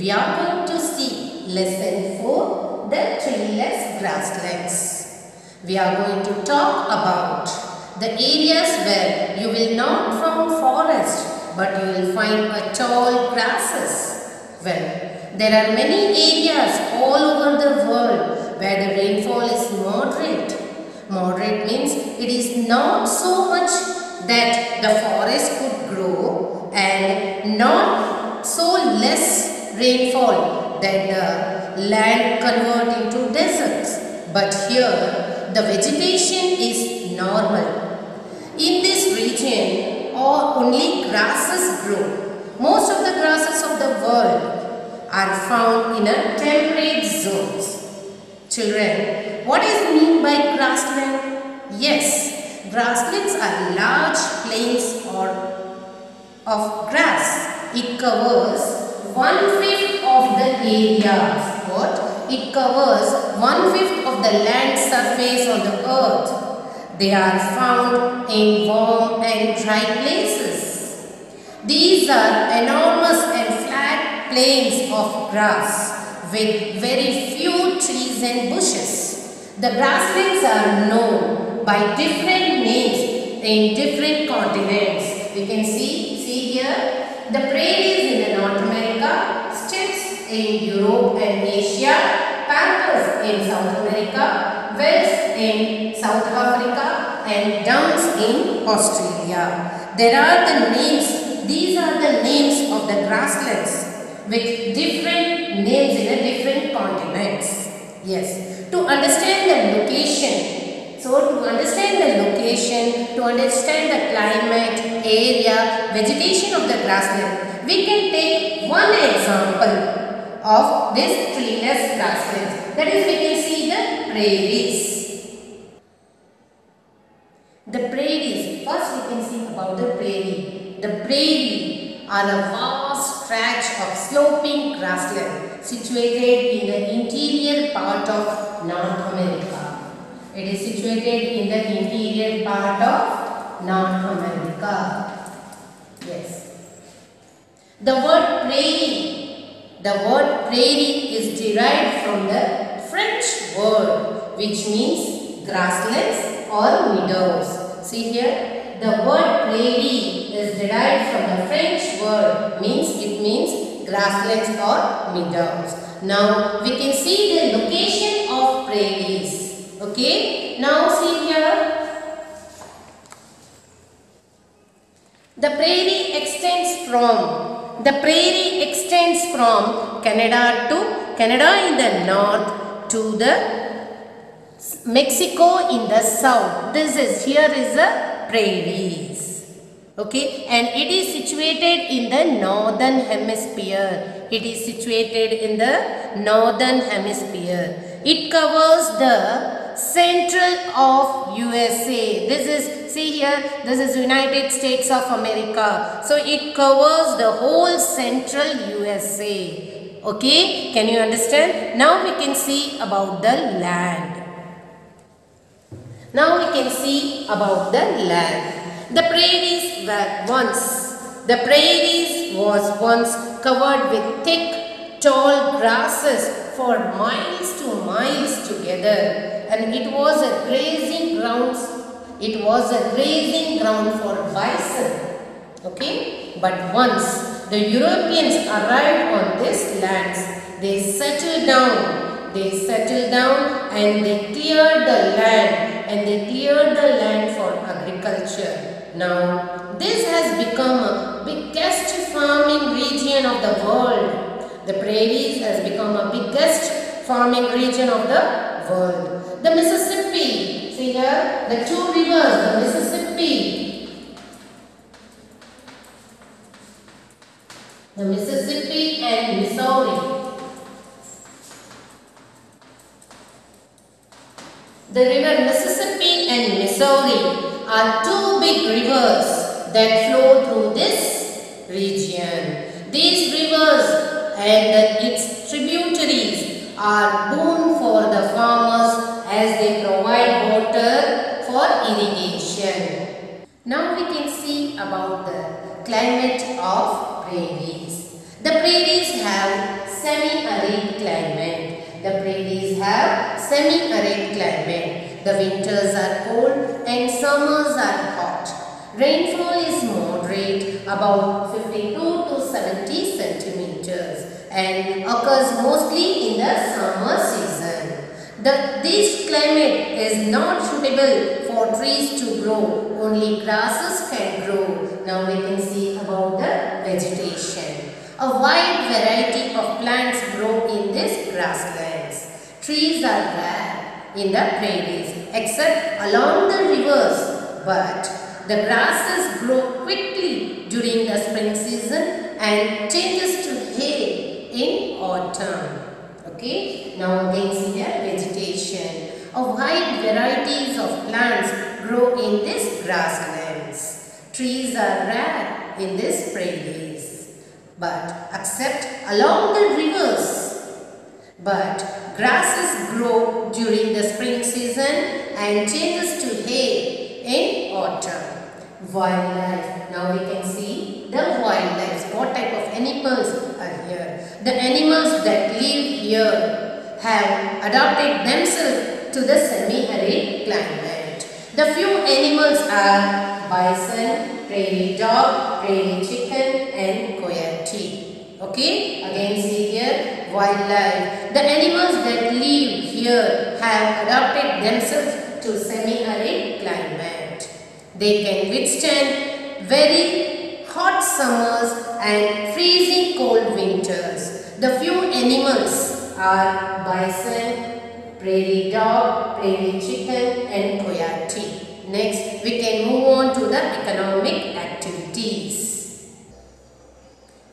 we are going to see lesson 4 the treeless grasslands. We are going to talk about the areas where you will not find forest but you will find a tall grasses. Well, there are many areas all over the world where the rainfall is moderate. Moderate means it is not so much that the forest could grow and not so less rainfall that the land convert into deserts. But here the vegetation is normal. In this region only grasses grow. Most of the grasses of the world are found in a temperate zones. Children, what is mean by grassland? Yes, grasslands are large plains or of grass. It covers one-fifth of the area. What? It covers one-fifth of the land surface on the earth. They are found in warm and dry places. These are enormous and flat plains of grass with very few trees and bushes. The grasslands are known by different names in different continents. We can see, see here, the prairies in North America, steppes in Europe and Asia, pampas in South America, velds in South Africa and downs in Australia. There are the names, these are the names of the grasslands with different names in a different continents. Yes, to understand the location, so to understand the location, to understand the climate, area, vegetation of the grassland, we can take one example of this treeless grassland. That is, we can see the prairies. The prairies, first we can see about the prairie. The prairie are a vast stretch of sloping grassland situated in the interior part of North America. It is situated in the interior part of North America. Yes. The word prairie, the word prairie is derived from the French word which means grasslands or meadows. See here, the word prairie is derived from the French word means it means grasslands or meadows. Now we can see the location of prairies. Okay. Now see here. The prairie extends from the prairie extends from Canada to Canada in the north to the Mexico in the south. This is here is the prairies. Okay, and it is situated in the northern hemisphere. It is situated in the northern hemisphere. It covers the central of USA. This is see here this is United States of America. So it covers the whole central USA. Okay, can you understand? Now we can see about the land. Now we can see about the land. The prairies were once, the prairies was once covered with thick, tall grasses for miles to miles together and it was a grazing ground, it was a grazing ground for bison. Okay, but once the Europeans arrived on this lands, they settled down, they settled down and they cleared the land and they cleared the land for agriculture. Now, this has become a biggest farming region of the world. The prairies has become a biggest farming region of the world. The Mississippi, see here, the two rivers, the Mississippi. The Mississippi and Missouri. The river Mississippi and Missouri are two big rivers that flow through this region. These rivers and its tributaries are boon for the farmers as they provide water for irrigation. Now we can see about the climate of prairies. The prairies have semi-arid climate. The prairies have semi-arid climate. The winters are cold and summers are hot. Rainfall is moderate about 52 to 70 centimeters and occurs mostly in the summer season. The, this climate is not suitable for trees to grow. Only grasses can grow. Now we can see about the vegetation. A wide variety of plants grow in these grasslands. Trees are rare in the prairies except along the rivers but the grasses grow quickly during the spring season and changes to hay in autumn. Okay, now again see the vegetation. A wide varieties of plants grow in these grasslands. Trees are rare in these prairies, but except along the rivers. But grasses grow during the spring season and changes to hay in autumn. Wildlife. Now we can see the wildlife. What type of animals are here? The animals that live here have adapted themselves to the semi-arid climate. The few animals are bison, prairie dog, prairie chicken and coyote. Okay, again see here wildlife. The animals that live here have adapted themselves to semi-arid climate. They can withstand very hot summers and freezing cold winters. The few animals are bison, prairie dog, prairie chicken and coyote. Next, we can move on to the economic activities.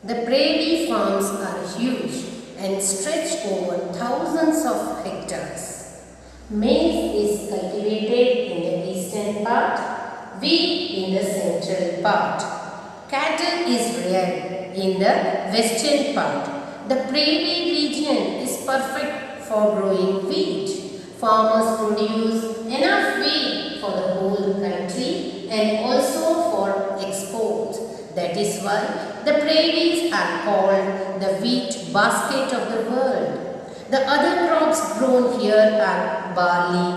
The prairie farms are huge and stretch over thousands of hectares. Maize is cultivated in the eastern part, wheat in the central part. Cattle is reared in the western part. The prairie region is perfect for growing wheat. Farmers produce enough wheat for the whole country and also for export. That is why the prairies are called the wheat basket of the world. The other crops grown here are barley,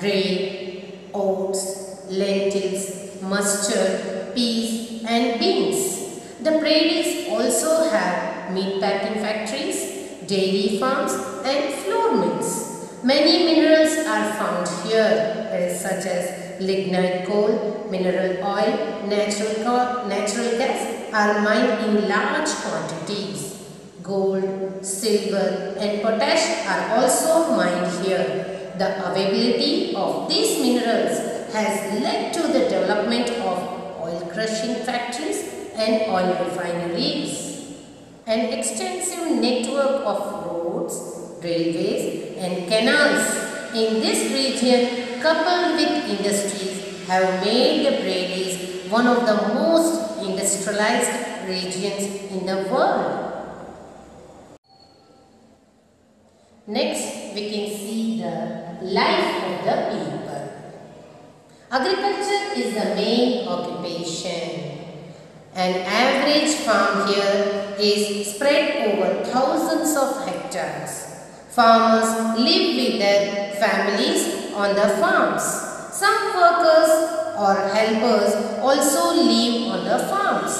rye, oats, lentils, mustard, peas and beans. The prairies also have meat packing factories, dairy farms and flour mills. Many minerals are found here such as lignite coal, mineral oil, natural, natural gas are mined in large quantities. Gold, silver and potash are also mined here. The availability of these minerals has led to the development of oil crushing factories and oil refineries. An extensive network of roads, railways and canals in this region coupled with industries have made the prairies one of the most industrialized regions in the world. Next, we can see the life of the people. Agriculture is the main occupation. An average farm here is spread over thousands of hectares. Farmers live with their families on the farms. Some workers or helpers also live on the farms.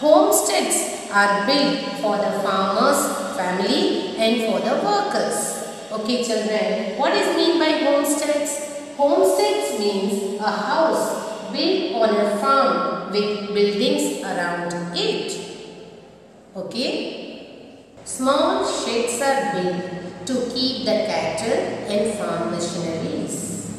Homesteads are built for the farmers, family and for the workers. Okay children, what is mean by homesteads? Homesteads means a house built on a farm with buildings around it. Okay? Small sheds are built to keep the cattle and farm machineries.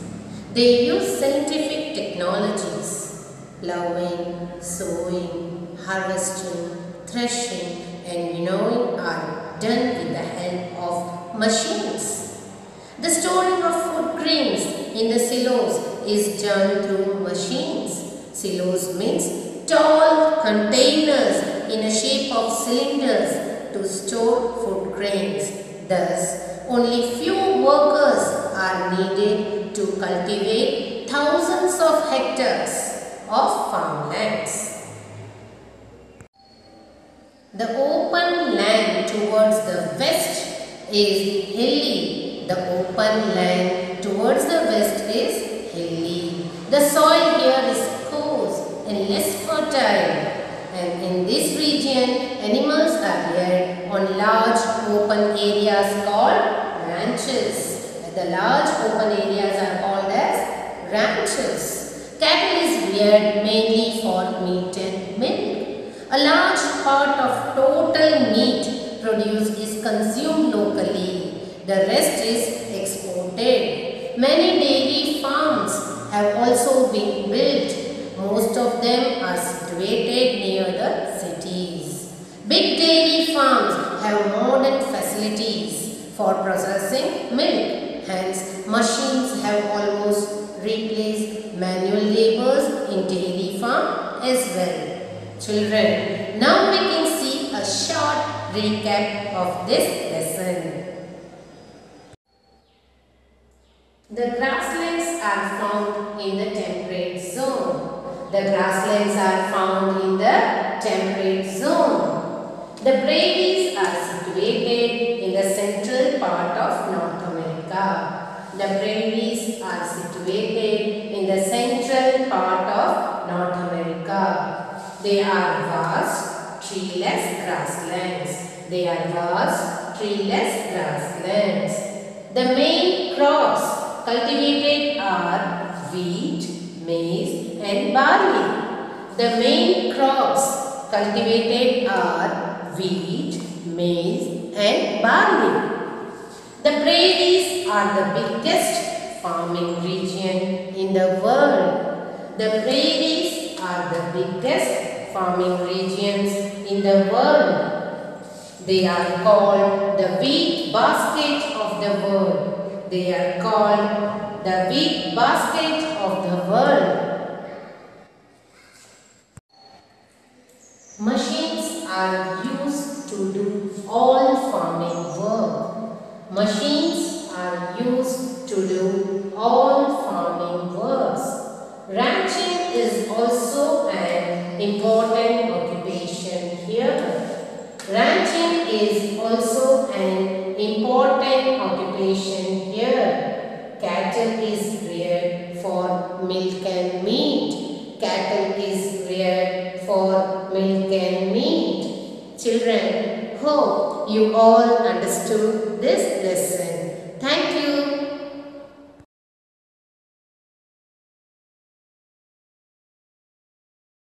They use scientific technologies, plowing, sowing, harvesting, threshing and winnowing are done with the help of machines. The storing of food grains in the silos is done through machines. Silos means tall containers in a shape of cylinders to store food grains. Thus, only few workers are needed to cultivate thousands of hectares of farmlands. The open land towards the west is hilly. The open land towards the west is hilly. The soil here is coarse and less fertile. And in this region, animals are reared on large open areas called ranches. The large open areas are called as ranches. Cattle is reared mainly for meat and milk. A large part of total meat produced is consumed locally. The rest is exported. Many dairy farms have also been built. Most of them are situated near the. Big dairy farms have modern facilities for processing milk. Hence, machines have almost replaced manual labors in dairy farm as well. Children, now we can see a short recap of this lesson. The grasslands are found in the temperate zone. The grasslands are found in the temperate zone. The prairies are uh, situated in the central part of North America. The prairies are uh, situated in the central part of North America. They are vast, treeless grasslands. They are vast, treeless grasslands. The main crops cultivated are wheat, maize and barley. The main crops cultivated are wheat, maize and barley. The prairies are the biggest farming region in the world. The prairies are the biggest farming regions in the world. They are called the wheat basket of the world. They are called the wheat basket of the world. Machines all farming work. Machines are used to do all farming works. Ranching is also an important